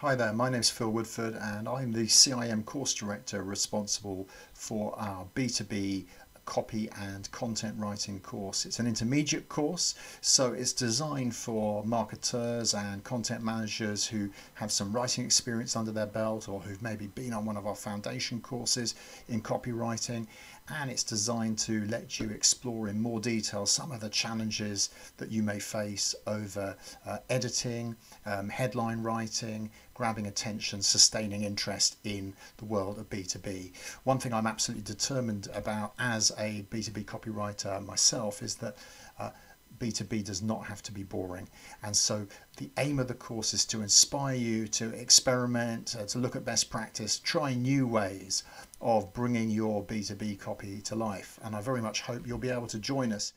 Hi there, my name is Phil Woodford and I'm the CIM course director responsible for our B2B copy and content writing course. It's an intermediate course, so it's designed for marketers and content managers who have some writing experience under their belt or who've maybe been on one of our foundation courses in copywriting. And it's designed to let you explore in more detail some of the challenges that you may face over uh, editing, um, headline writing, grabbing attention, sustaining interest in the world of B2B. One thing I'm absolutely determined about as a B2B copywriter myself is that uh, B2B does not have to be boring. And so the aim of the course is to inspire you to experiment, uh, to look at best practice, try new ways of bringing your B2B copy to life. And I very much hope you'll be able to join us.